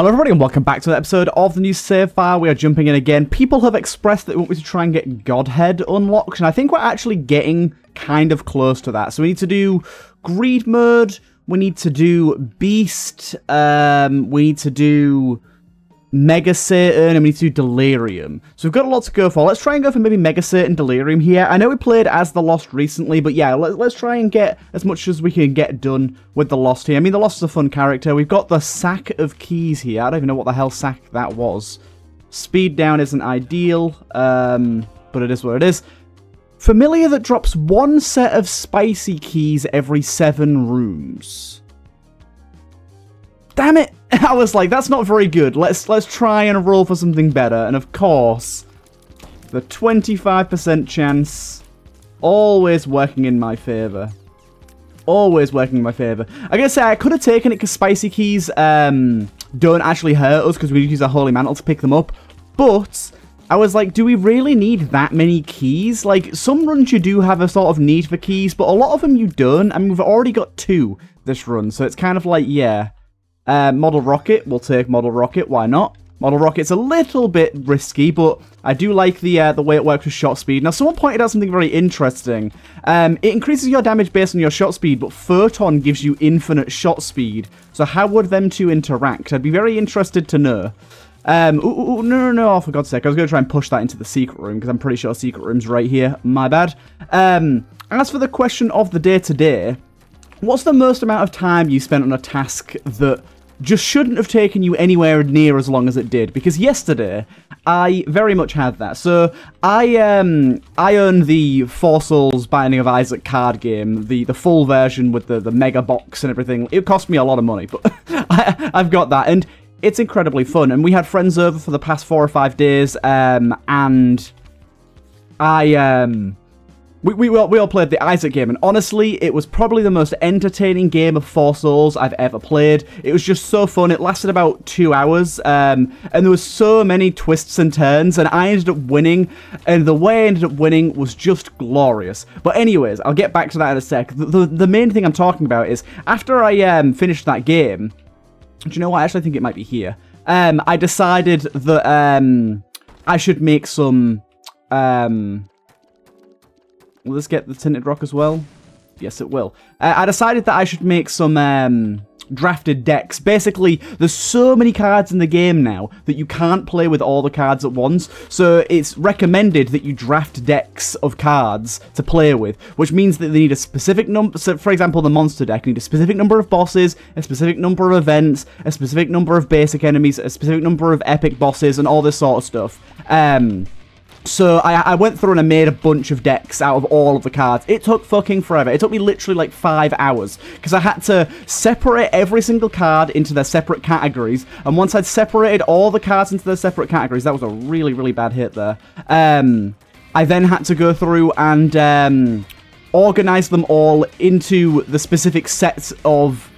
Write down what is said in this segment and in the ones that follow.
Hello everybody and welcome back to the episode of the new save file. We are jumping in again. People have expressed that they want me to try and get Godhead unlocked, and I think we're actually getting kind of close to that. So we need to do Greed Mode, we need to do Beast, um, we need to do Mega Satan, and we need to do Delirium. So we've got a lot to go for. Let's try and go for maybe Mega Satan Delirium here. I know we played as the Lost recently, but yeah, let, us try and get as much as we can get done with the Lost here. I mean, the Lost is a fun character. We've got the Sack of Keys here. I don't even know what the hell sack that was. Speed down isn't ideal, um, but it is what it is. Familiar that drops one set of spicy keys every seven rooms. Damn it! I was like, that's not very good. Let's let's try and roll for something better. And of course, the 25% chance always working in my favor. Always working in my favor. I say, I could have taken it because spicy keys um, don't actually hurt us because we use our holy mantle to pick them up. But I was like, do we really need that many keys? Like, some runs you do have a sort of need for keys, but a lot of them you don't. I mean, we've already got two this run, so it's kind of like, yeah. Uh, model rocket, we'll take model rocket, why not? Model rocket's a little bit risky, but I do like the uh, the way it works with shot speed. Now, someone pointed out something very interesting. Um, it increases your damage based on your shot speed, but Photon gives you infinite shot speed. So how would them two interact? I'd be very interested to know. Um, ooh, ooh, no, no, no, oh, for God's sake. I was going to try and push that into the secret room, because I'm pretty sure secret room's right here. My bad. Um, as for the question of the -day, what's the most amount of time you spent on a task that just shouldn't have taken you anywhere near as long as it did because yesterday I very much had that. So I um I own the Four Souls Binding of Isaac card game, the the full version with the the mega box and everything. It cost me a lot of money, but I, I've got that and it's incredibly fun. And we had friends over for the past four or five days, um, and I um we, we, all, we all played the Isaac game, and honestly, it was probably the most entertaining game of Four Souls I've ever played. It was just so fun. It lasted about two hours, um, and there was so many twists and turns, and I ended up winning, and the way I ended up winning was just glorious. But anyways, I'll get back to that in a sec. The, the, the main thing I'm talking about is, after I um, finished that game, do you know what? I actually think it might be here. Um, I decided that um, I should make some... Um, Will this get the Tinted Rock as well? Yes, it will. Uh, I decided that I should make some um, drafted decks. Basically, there's so many cards in the game now that you can't play with all the cards at once. So it's recommended that you draft decks of cards to play with, which means that they need a specific number. So, for example, the monster deck need a specific number of bosses, a specific number of events, a specific number of basic enemies, a specific number of epic bosses, and all this sort of stuff. Um, so I, I, went through and I made a bunch of decks out of all of the cards. It took fucking forever. It took me literally like five hours because I had to separate every single card into their separate categories. And once I'd separated all the cards into their separate categories, that was a really, really bad hit there. Um, I then had to go through and um, organize them all into the specific sets of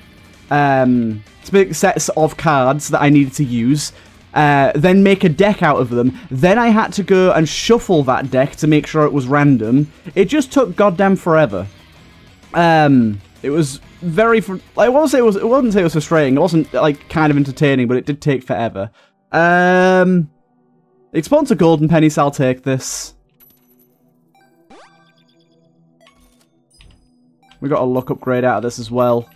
um, specific sets of cards that I needed to use uh, then make a deck out of them. Then I had to go and shuffle that deck to make sure it was random. It just took goddamn forever. Um, it was very, I won't say it was, it wasn't say it was frustrating. It wasn't like kind of entertaining, but it did take forever. Um, export to golden pennies. I'll take this. We got a luck upgrade out of this as well.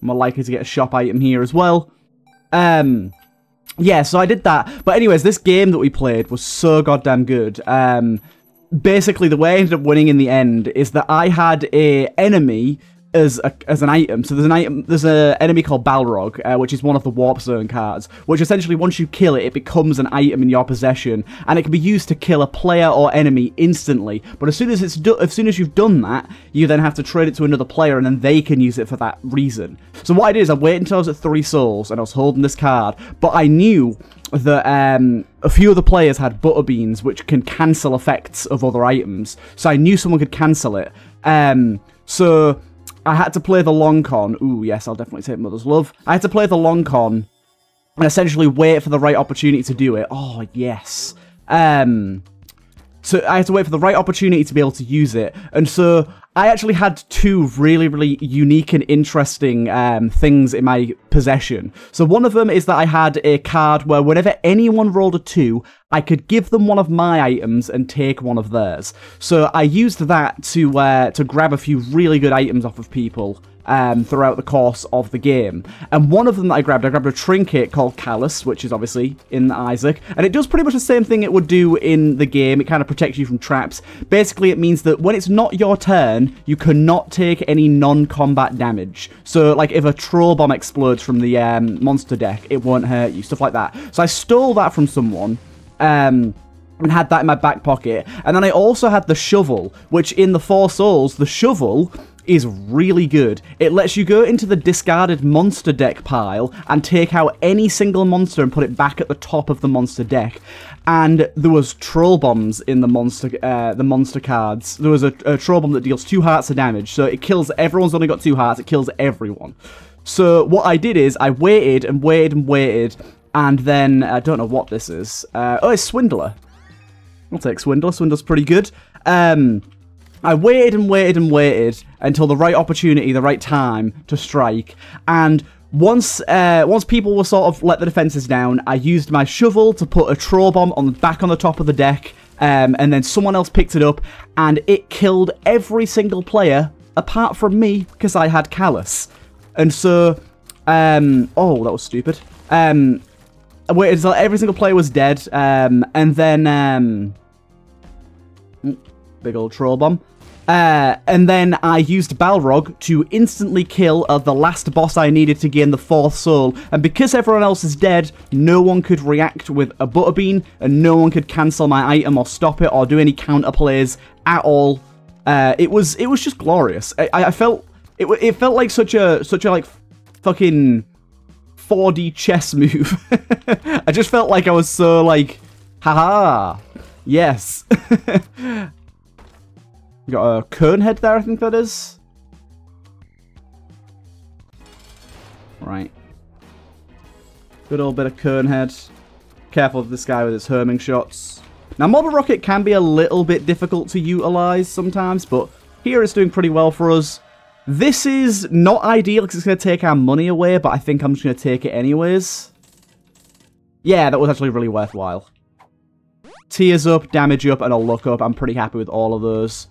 More likely to get a shop item here as well. Um, yeah, so I did that. But anyways, this game that we played was so goddamn good. Um, basically, the way I ended up winning in the end is that I had a enemy as a, as an item. So there's an item, there's an enemy called Balrog, uh, which is one of the Warp Zone cards, which essentially once you kill it, it becomes an item in your possession, and it can be used to kill a player or enemy instantly. But as soon as it's as soon as you've done that, you then have to trade it to another player, and then they can use it for that reason. So what I did is I waited until I was at three souls, and I was holding this card, but I knew that um, a few of the players had Butterbeans, which can cancel effects of other items. So I knew someone could cancel it. Um, so I had to play the long con. Ooh, yes, I'll definitely take Mother's Love. I had to play the long con and essentially wait for the right opportunity to do it. Oh, yes. Um, so I had to wait for the right opportunity to be able to use it. And so I actually had two really, really unique and interesting um, things in my possession. So one of them is that I had a card where whenever anyone rolled a two, I could give them one of my items and take one of theirs. So I used that to uh, to grab a few really good items off of people um, throughout the course of the game. And one of them that I grabbed, I grabbed a trinket called Callus, which is obviously in Isaac, and it does pretty much the same thing it would do in the game. It kind of protects you from traps. Basically, it means that when it's not your turn, you cannot take any non-combat damage. So, like, if a troll bomb explodes from the um, monster deck, it won't hurt you, stuff like that. So I stole that from someone. Um, and had that in my back pocket. And then I also had the shovel, which in the Four Souls, the shovel is really good. It lets you go into the discarded monster deck pile and take out any single monster and put it back at the top of the monster deck. And there was troll bombs in the monster uh, the monster cards. There was a, a troll bomb that deals two hearts of damage, so it kills everyone's only got two hearts. It kills everyone. So what I did is I waited and waited and waited, and then I don't know what this is. Uh, oh, it's Swindler. I'll take Swindler. Swindler's pretty good. Um, I waited and waited and waited until the right opportunity, the right time to strike. And once uh, once people were sort of let the defenses down, I used my shovel to put a troll bomb on the back on the top of the deck. Um, and then someone else picked it up, and it killed every single player apart from me because I had Callus. And so, um, oh, that was stupid. Um, waited until every single player was dead, um, and then, um, big old troll bomb. Uh, and then I used Balrog to instantly kill uh, the last boss I needed to gain the fourth soul. And because everyone else is dead, no one could react with a Butterbean, and no one could cancel my item or stop it or do any counter plays at all. Uh, it was it was just glorious. I, I felt it it felt like such a such a like fucking 4D chess move. I just felt like I was so like, haha, yes. Got a cone head there, I think that is. Right. Good old bit of cone head. Careful of this guy with his homing shots. Now, Mob Rocket can be a little bit difficult to utilize sometimes, but here it's doing pretty well for us. This is not ideal because it's going to take our money away, but I think I'm just going to take it anyways. Yeah, that was actually really worthwhile. Tears up, damage up, and a look up. I'm pretty happy with all of those.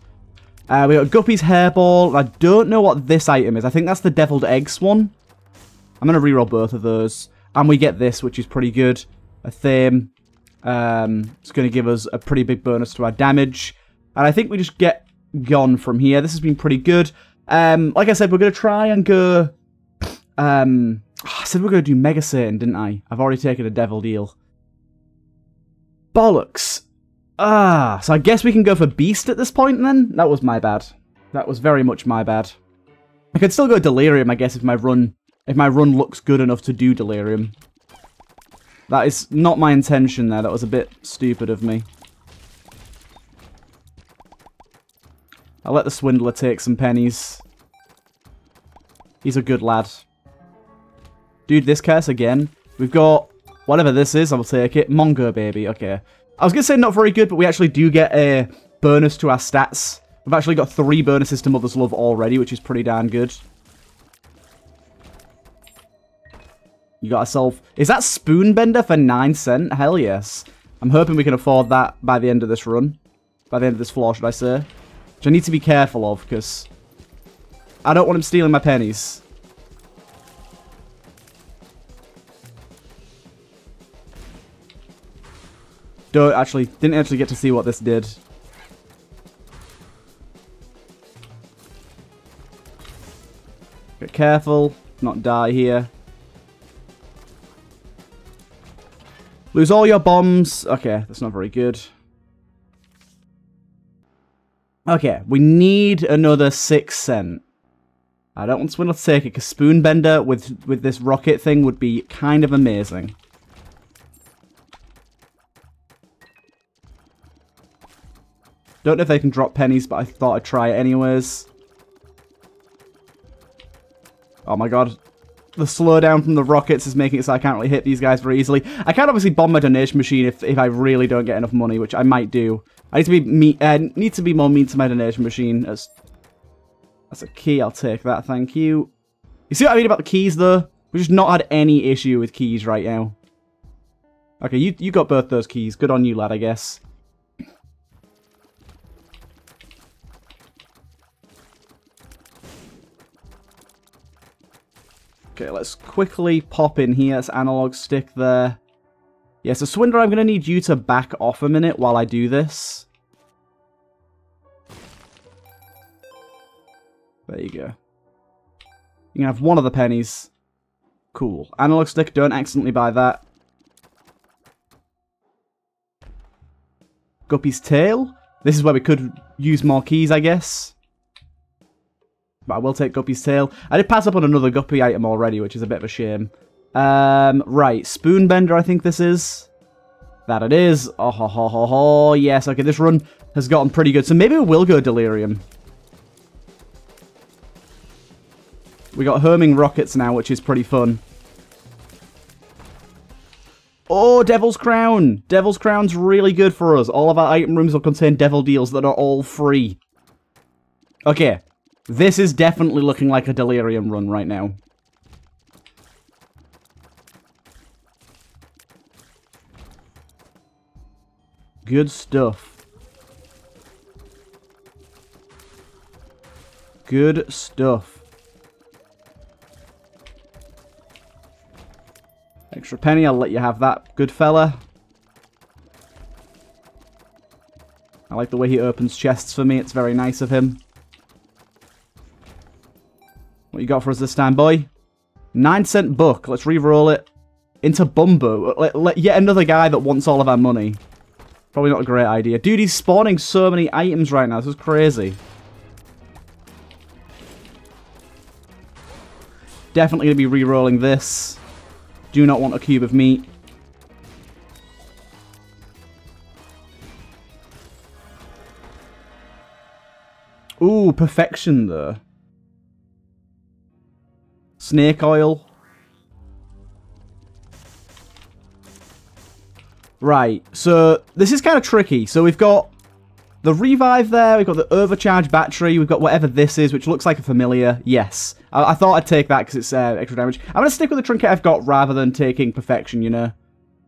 Uh, we got Guppy's Hairball. I don't know what this item is. I think that's the Deviled Eggs one. I'm going to reroll both of those. And we get this, which is pretty good. Athame. Um, it's going to give us a pretty big bonus to our damage. And I think we just get gone from here. This has been pretty good. Um, like I said, we're going to try and go... Um, I said we are going to do Mega Satan, didn't I? I've already taken a Devil Deal. Bollocks. Ah, so I guess we can go for Beast at this point then? That was my bad. That was very much my bad. I could still go Delirium, I guess, if my run if my run looks good enough to do Delirium. That is not my intention there. That was a bit stupid of me. I'll let the Swindler take some pennies. He's a good lad. Dude, this curse again. We've got whatever this is, I'll take it. Mongo, baby. Okay. I was going to say not very good, but we actually do get a bonus to our stats. We've actually got three bonuses to Mother's Love already, which is pretty darn good. You got ourselves... Is that Spoonbender for 9 cent? Hell yes. I'm hoping we can afford that by the end of this run. By the end of this floor, should I say. Which I need to be careful of, because... I don't want him stealing my pennies. Don't actually, didn't actually get to see what this did. Get careful, not die here. Lose all your bombs. Okay, that's not very good. Okay, we need another six cent. I don't want to take it, because Spoonbender with, with this rocket thing would be kind of amazing. Don't know if they can drop pennies, but I thought I'd try it anyways. Oh my god. The slowdown from the rockets is making it so I can't really hit these guys very easily. I can't obviously bomb my donation machine if, if I really don't get enough money, which I might do. I need to be me uh, need to be more mean to my donation machine as That's a key. I'll take that. Thank you. You see what I mean about the keys, though? We've just not had any issue with keys right now. Okay, you, you got both those keys. Good on you, lad, I guess. Okay, let's quickly pop in here. It's analog stick there. Yeah, so Swindler, I'm going to need you to back off a minute while I do this. There you go. You can have one of the pennies. Cool. Analog stick, don't accidentally buy that. Guppy's tail. This is where we could use more keys, I guess. But I will take Guppy's tail. I did pass up on another Guppy item already, which is a bit of a shame. Um, right, Spoonbender, I think this is. That it is. Oh, ho, ho, ho, ho. Yes, okay, this run has gotten pretty good. So maybe we will go Delirium. We got Homing rockets now, which is pretty fun. Oh, Devil's Crown! Devil's Crown's really good for us. All of our item rooms will contain devil deals that are all free. Okay, this is definitely looking like a Delirium run right now. Good stuff. Good stuff. Extra penny, I'll let you have that, good fella. I like the way he opens chests for me, it's very nice of him. What you got for us this time, boy? Nine cent book, let's re-roll it. Into Bumbo, let, let, yet another guy that wants all of our money. Probably not a great idea. Dude, he's spawning so many items right now, this is crazy. Definitely going to be re-rolling this. Do not want a cube of meat. Ooh, perfection though. Snake oil. Right, so this is kind of tricky. So we've got the revive there, we've got the overcharge battery, we've got whatever this is, which looks like a familiar. Yes. I, I thought I'd take that because it's uh, extra damage. I'm going to stick with the trinket I've got rather than taking perfection, you know.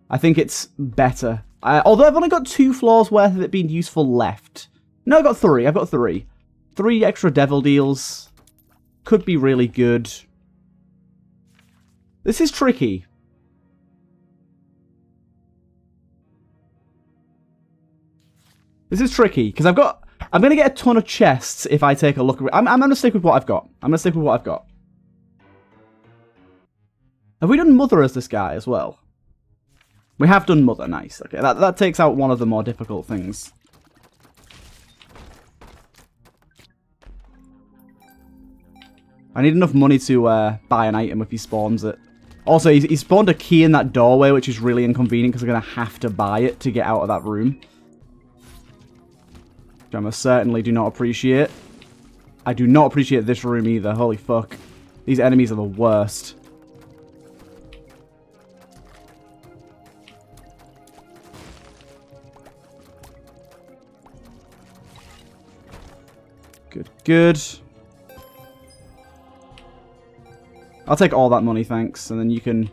I think it's better. I, although I've only got two floors worth of it being useful left. No, I've got three. I've got three. Three extra devil deals. Could be really good. This is tricky. This is tricky, because I've got... I'm going to get a ton of chests if I take a look. I'm, I'm going to stick with what I've got. I'm going to stick with what I've got. Have we done Mother as this guy as well? We have done Mother. Nice. Okay, that, that takes out one of the more difficult things. I need enough money to uh, buy an item if he spawns it. Also, he, he spawned a key in that doorway, which is really inconvenient because I'm going to have to buy it to get out of that room. Which I most certainly do not appreciate. I do not appreciate this room either. Holy fuck. These enemies are the worst. Good, good. I'll take all that money, thanks. And then you can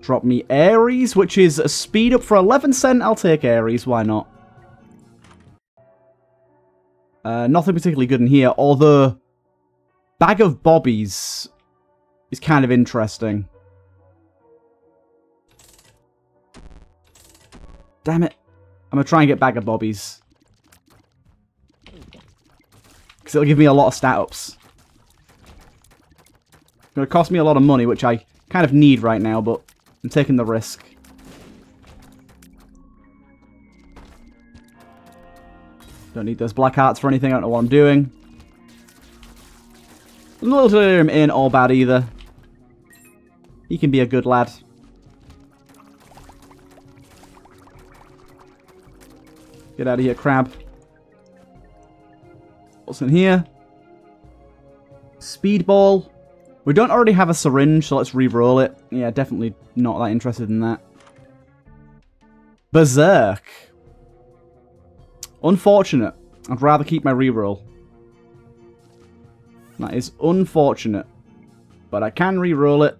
drop me Aries, which is a speed up for 11 cent. I'll take Aries, why not? Uh, nothing particularly good in here, although Bag of Bobbies is kind of interesting. Damn it. I'm going to try and get Bag of Bobbies. Because it'll give me a lot of stat ups. Going to cost me a lot of money, which I kind of need right now, but I'm taking the risk. Don't need those black hearts for anything. I don't know what I'm doing. Little delirium in all bad either. He can be a good lad. Get out of here, crab. What's in here? Speedball. We don't already have a syringe, so let's re-roll it. Yeah, definitely not that interested in that. Berserk. Unfortunate. I'd rather keep my reroll. That is unfortunate. But I can re-roll it.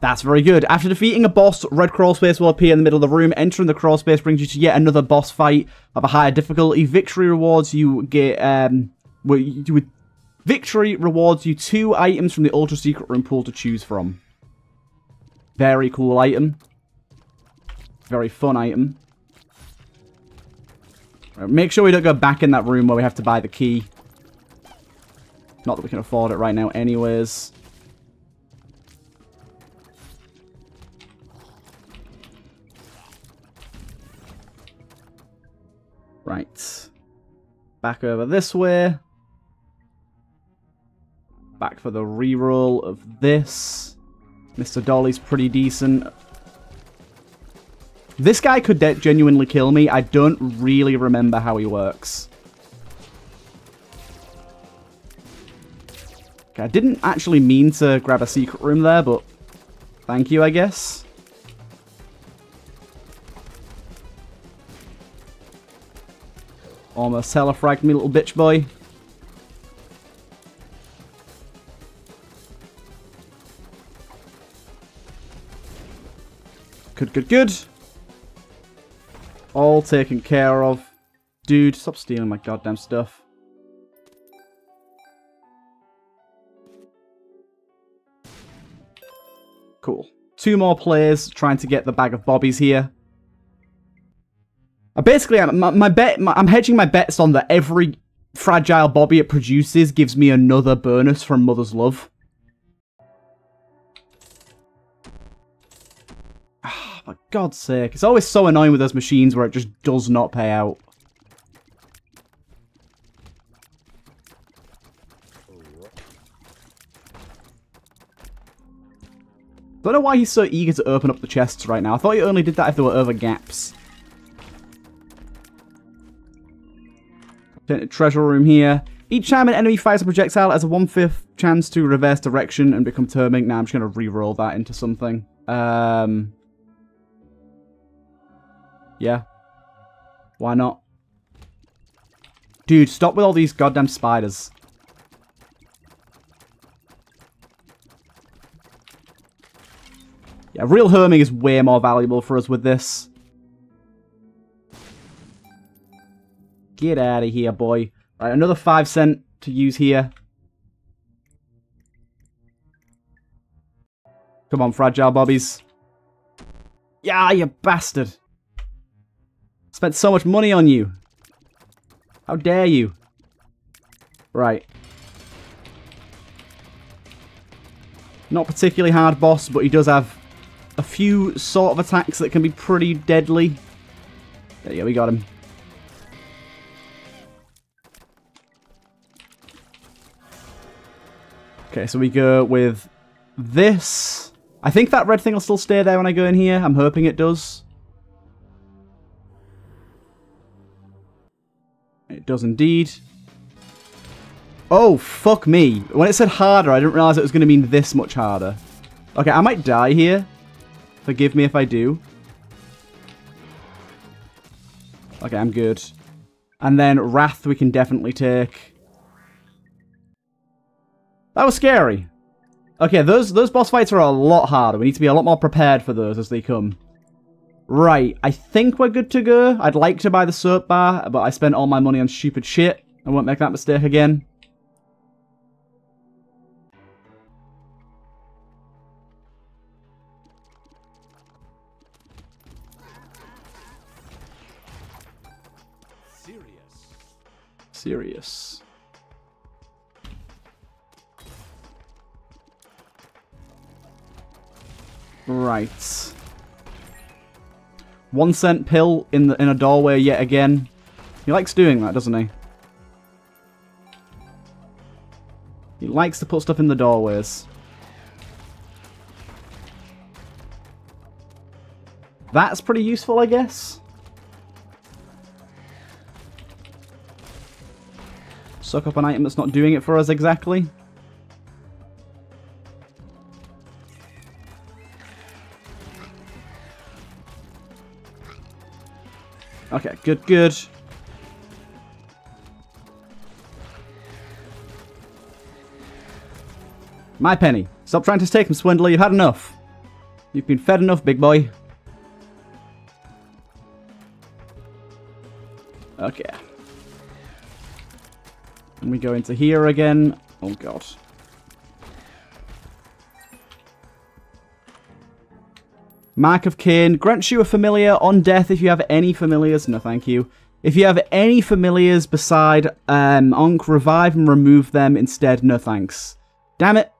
That's very good. After defeating a boss, red crawl space will appear in the middle of the room. Entering the crawl space brings you to yet another boss fight of a higher difficulty. Victory rewards you get um with victory rewards you two items from the ultra secret room pool to choose from. Very cool item. Very fun item. Right, make sure we don't go back in that room where we have to buy the key. Not that we can afford it right now anyways. Right. Back over this way. Back for the reroll of this. Mr. Dolly's pretty decent. This guy could genuinely kill me. I don't really remember how he works. Okay, I didn't actually mean to grab a secret room there, but thank you, I guess. Almost telefragged me, little bitch boy. Good, good. All taken care of. Dude, stop stealing my goddamn stuff. Cool. Two more players trying to get the bag of bobbies here. Uh, basically, my, my bet, my, I'm hedging my bets on that every fragile bobby it produces gives me another bonus from Mother's Love. For God's sake. It's always so annoying with those machines where it just does not pay out. I Don't know why he's so eager to open up the chests right now. I thought he only did that if there were other gaps. Treasure room here. Each time an enemy fires a projectile, has a one-fifth chance to reverse direction and become turning. Now I'm just going to re-roll that into something. Um, yeah. Why not? Dude, stop with all these goddamn spiders. Yeah, real homing is way more valuable for us with this. Get out of here, boy. Right, another five cent to use here. Come on, fragile bobbies. Yeah, you bastard. Spent so much money on you. How dare you? Right. Not particularly hard boss, but he does have a few sort of attacks that can be pretty deadly. There you go, we got him. Okay, so we go with this. I think that red thing will still stay there when I go in here. I'm hoping it does. Does indeed. Oh, fuck me. When it said harder, I didn't realize it was going to mean this much harder. Okay, I might die here. Forgive me if I do. Okay, I'm good. And then Wrath we can definitely take. That was scary. Okay, those those boss fights are a lot harder. We need to be a lot more prepared for those as they come. Right, I think we're good to go. I'd like to buy the soap bar, but I spent all my money on stupid shit. I won't make that mistake again. serious. Serious. Right. One cent pill in the in a doorway yet again. He likes doing that, doesn't he? He likes to put stuff in the doorways. That's pretty useful, I guess. suck up an item that's not doing it for us exactly. Okay, good, good. My penny. Stop trying to take him, Swindler. You've had enough. You've been fed enough, big boy. Okay. And we go into here again. Oh, God. Mark of Cain. Grants you a familiar on death if you have any familiars. No, thank you. If you have any familiars beside um, Ankh, revive and remove them instead. No thanks. Damn it.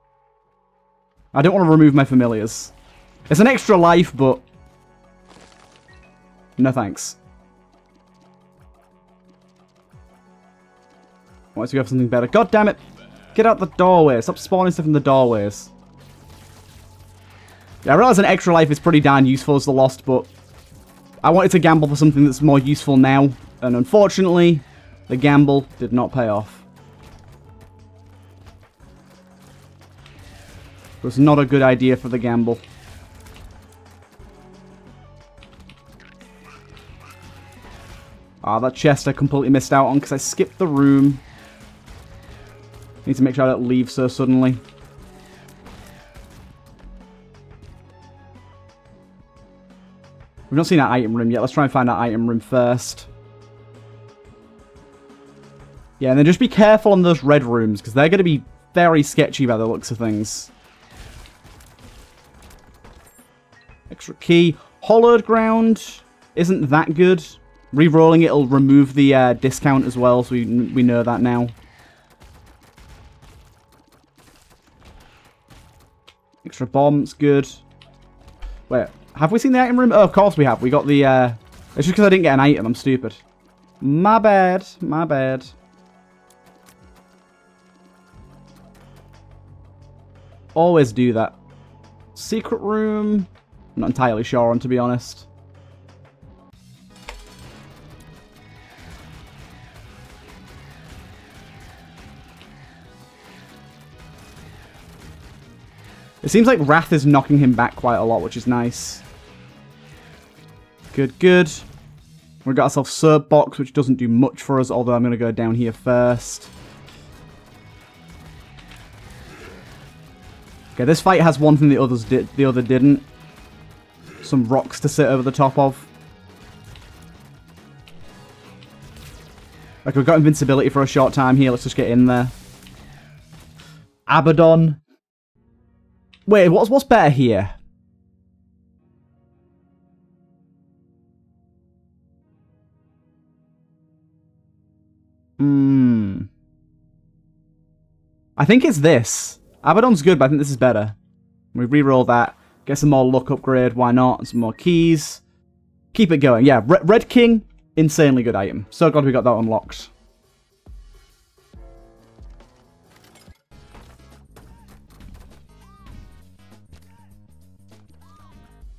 I don't want to remove my familiars. It's an extra life, but... No thanks. Why do we have something better? God damn it! Get out the doorway. Stop spawning stuff in the doorways. Yeah, I realize an extra life is pretty darn useful as the Lost, but I wanted to gamble for something that's more useful now, and unfortunately, the gamble did not pay off. It was not a good idea for the gamble. Ah, that chest I completely missed out on because I skipped the room. Need to make sure I don't leave so suddenly. We've not seen that item room yet. Let's try and find that item room first. Yeah, and then just be careful on those red rooms, because they're going to be very sketchy by the looks of things. Extra key. Hallowed ground isn't that good. Rerolling it will remove the uh, discount as well, so we, we know that now. Extra bombs, good. Wait, have we seen the item room? Oh, of course we have. We got the, uh... It's just because I didn't get an item. I'm stupid. My bad. My bad. Always do that. Secret room? I'm not entirely sure on, to be honest. It seems like Wrath is knocking him back quite a lot, which is nice. Good, good. We've got ourselves Serb Box, which doesn't do much for us, although I'm going to go down here first. Okay, this fight has one thing the others did, the other didn't. Some rocks to sit over the top of. Like, we've got invincibility for a short time here. Let's just get in there. Abaddon. Wait, what's what's better here? Hmm. I think it's this. Abaddon's good, but I think this is better. We re-roll that. Get some more luck upgrade. Why not? Some more keys. Keep it going. Yeah, Red King, insanely good item. So glad we got that unlocked.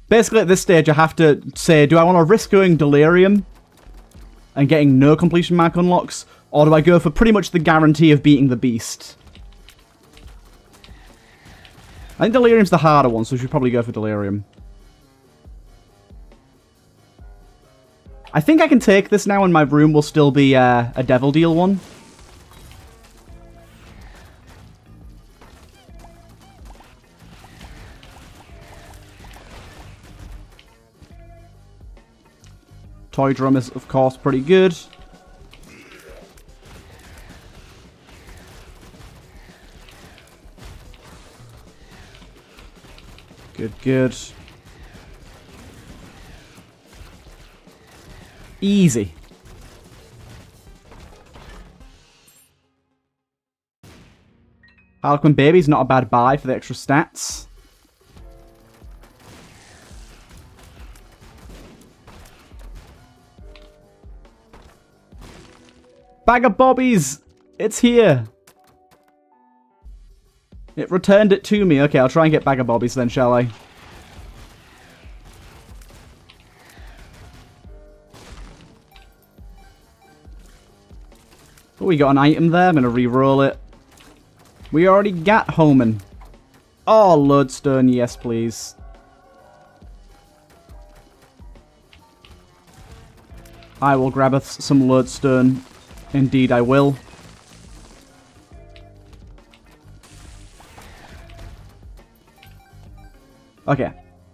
Basically, at this stage, I have to say, do I want to risk going Delirium and getting no completion mark unlocks, or do I go for pretty much the guarantee of beating the beast? I think Delirium's the harder one, so we should probably go for Delirium. I think I can take this now and my room will still be uh, a Devil Deal one. Toy drum is, of course, pretty good. Good, good. Easy. Harlequin Baby's not a bad buy for the extra stats. Bag of bobbies! It's here! It returned it to me. Okay, I'll try and get bag of bobbies then, shall I? Oh, we got an item there. I'm going to re-roll it. We already got Homan. Oh, Lodestone, yes, please. I will grab us some Lodestone Indeed, I will. Okay.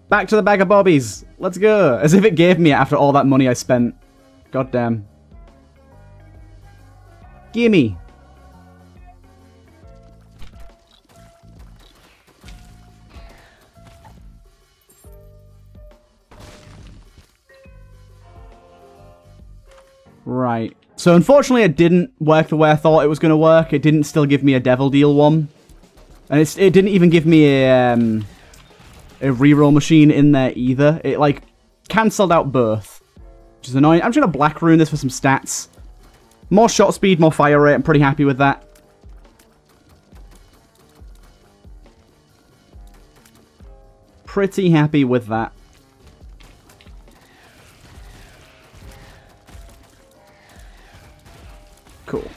Back to the bag of bobbies. Let's go. As if it gave me after all that money I spent. God damn. Gimme. Right. So unfortunately it didn't work the way I thought it was going to work. It didn't still give me a Devil Deal one. And it didn't even give me a, um, a reroll machine in there either. It, like, cancelled out Birth, Which is annoying. I'm to Black Rune this for some stats. More shot speed, more fire rate. I'm pretty happy with that. Pretty happy with that. Cool.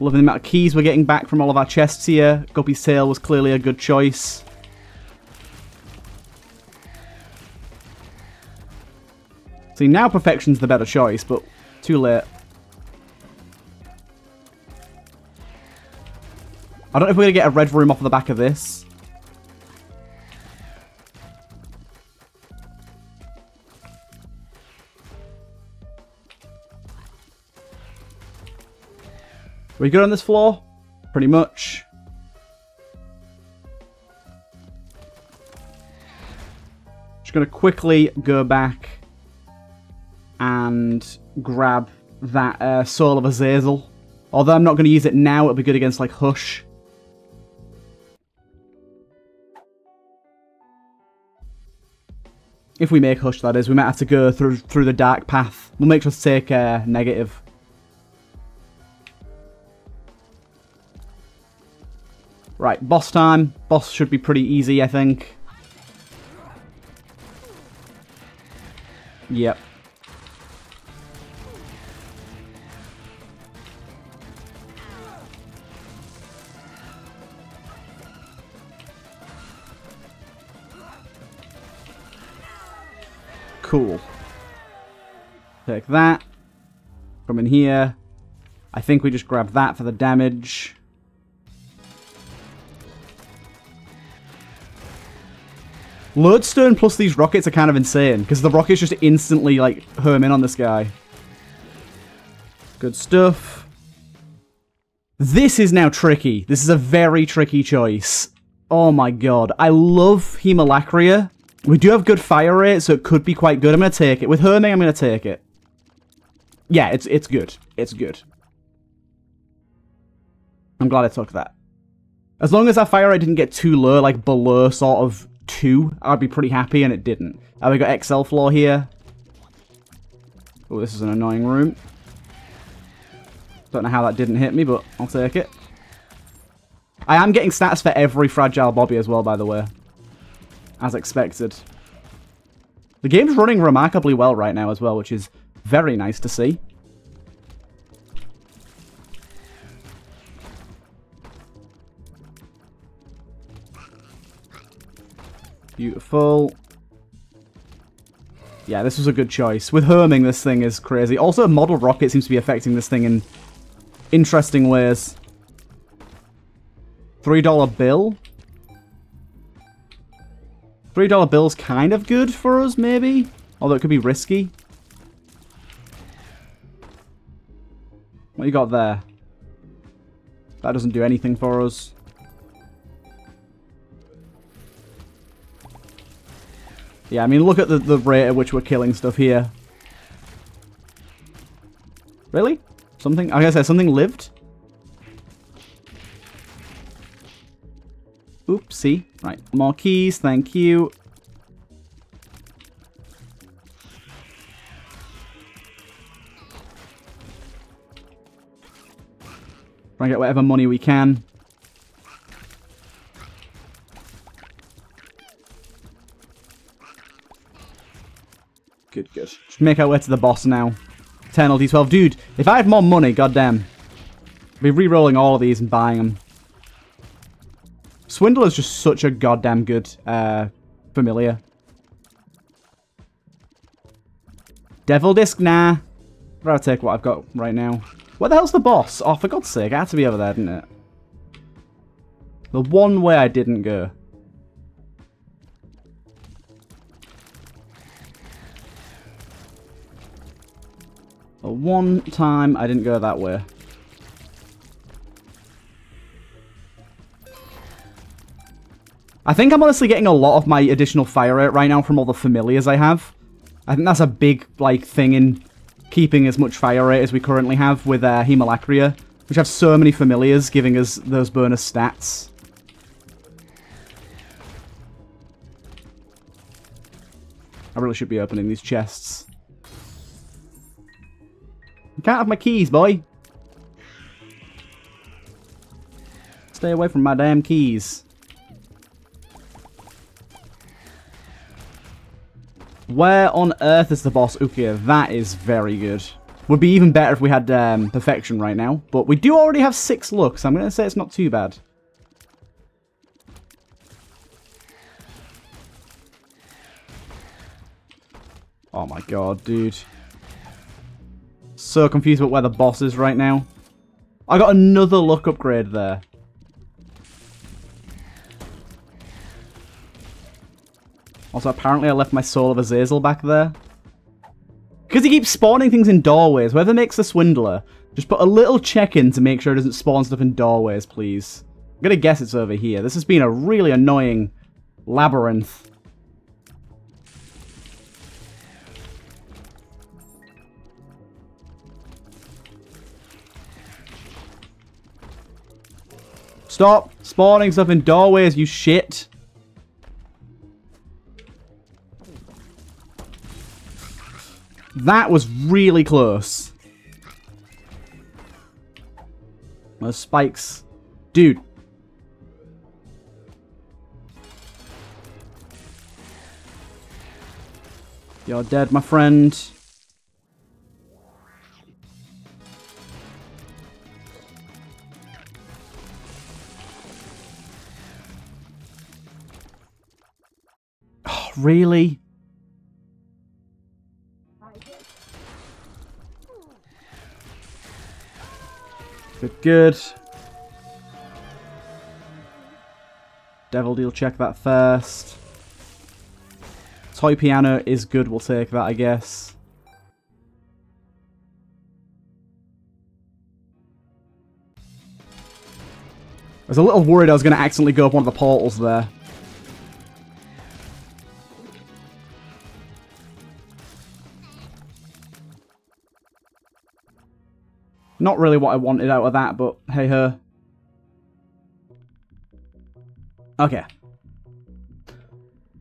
Loving the amount of keys we're getting back from all of our chests here. Guppy's Tail was clearly a good choice. See, now Perfection's the better choice, but too late. I don't know if we're going to get a red room off the back of this. We good on this floor? Pretty much. Just going to quickly go back and grab that uh, Soul of Azazel. Although I'm not going to use it now, it'll be good against, like, Hush. If we make Hush, that is. We might have to go through through the dark path. We'll make sure to take uh, negative. Right, boss time. Boss should be pretty easy, I think. Yep. Cool. Take that. Come in here. I think we just grab that for the damage. Lodestone plus these rockets are kind of insane, because the rockets just instantly, like, home in on this guy. Good stuff. This is now tricky. This is a very tricky choice. Oh my god. I love Haemolacria. We do have good fire rate, so it could be quite good. I'm going to take it. With Homing, I'm going to take it. Yeah, it's it's good. It's good. I'm glad I took that. As long as our fire rate didn't get too low, like below sort of two, I'd be pretty happy, and it didn't. Uh, we got XL floor here. Oh, this is an annoying room. Don't know how that didn't hit me, but I'll take it. I am getting stats for every Fragile Bobby as well, by the way. As expected. The game's running remarkably well right now as well, which is very nice to see. Beautiful. Yeah, this was a good choice. With Homing, this thing is crazy. Also, model rocket seems to be affecting this thing in interesting ways. $3 bill? $3 bill's kind of good for us, maybe? Although it could be risky. What you got there? That doesn't do anything for us. Yeah, I mean, look at the, the rate at which we're killing stuff here. Really? Something? I guess say something lived? Oopsie. Right, more keys, thank you. Try and get whatever money we can. Good, good. Just make our way to the boss now. Eternal D12. Dude, if I had more money, goddamn. I'd be re-rolling all of these and buying them. Swindle is just such a goddamn good uh, familiar. Devil Disc? Nah. Rather take what I've got right now. Where the hell's the boss? Oh, for God's sake, it had to be over there, didn't it? The one way I didn't go. The one time I didn't go that way. I think I'm honestly getting a lot of my additional fire rate right now from all the familiars I have. I think that's a big, like, thing in keeping as much fire rate as we currently have with uh, Haemolacria, which have so many familiars giving us those bonus stats. I really should be opening these chests. You can't have my keys, boy. Stay away from my damn keys. Where on earth is the boss Ukia? That is very good. Would be even better if we had um, Perfection right now. But we do already have six looks. I'm going to say it's not too bad. Oh my god, dude. So confused about where the boss is right now. I got another luck upgrade there. Also, apparently I left my Soul of Azazel back there. Because he keeps spawning things in doorways. Whoever makes the Swindler, just put a little check-in to make sure it doesn't spawn stuff in doorways, please. I'm going to guess it's over here. This has been a really annoying labyrinth. Stop spawning stuff in doorways, you shit. That was really close. Those spikes. Dude. You're dead, my friend. Really? Good, good. Devil Deal, check that first. Toy Piano is good, we'll take that, I guess. I was a little worried I was going to accidentally go up one of the portals there. Not really what I wanted out of that, but hey her. Okay.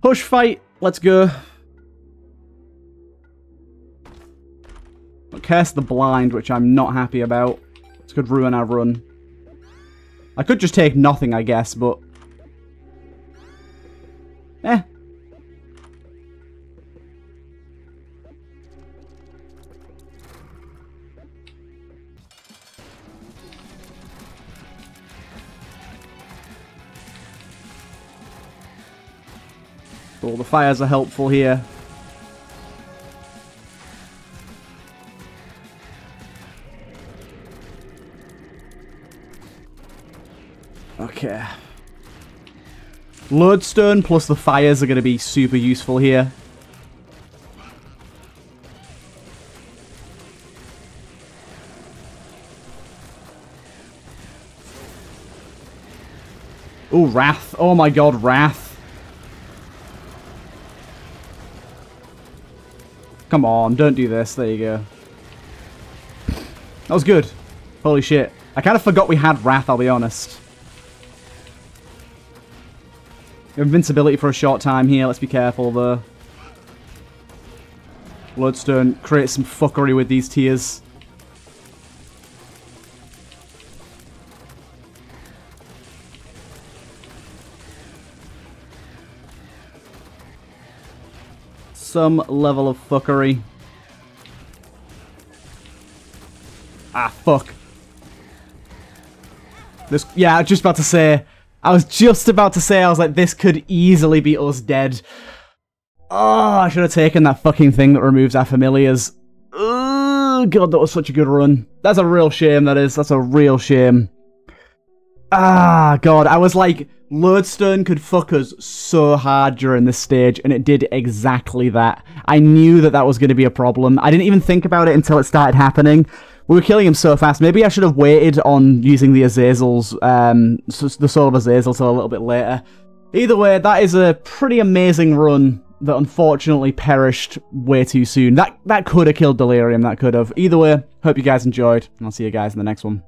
Hush fight. Let's go. Curse the blind, which I'm not happy about. This could ruin our run. I could just take nothing, I guess, but... Eh, All the fires are helpful here. Okay. Lodestone plus the fires are going to be super useful here. Oh, Wrath. Oh my god, Wrath. Come on, don't do this. There you go. That was good. Holy shit. I kind of forgot we had Wrath, I'll be honest. Invincibility for a short time here. Let's be careful, though. Lodestone creates some fuckery with these tears. Some level of fuckery. Ah, fuck. This, yeah, I was just about to say, I was just about to say, I was like, this could easily be us dead. Oh, I should have taken that fucking thing that removes our familiars. Oh, God, that was such a good run. That's a real shame, that is. That's a real shame. Ah, God, I was like, Lodestone could fuck us so hard during this stage, and it did exactly that. I knew that that was going to be a problem. I didn't even think about it until it started happening. We were killing him so fast. Maybe I should have waited on using the Azazels, um, the Soul of Azazel till a little bit later. Either way, that is a pretty amazing run that unfortunately perished way too soon. That that could have killed Delirium, that could have. Either way, hope you guys enjoyed, and I'll see you guys in the next one.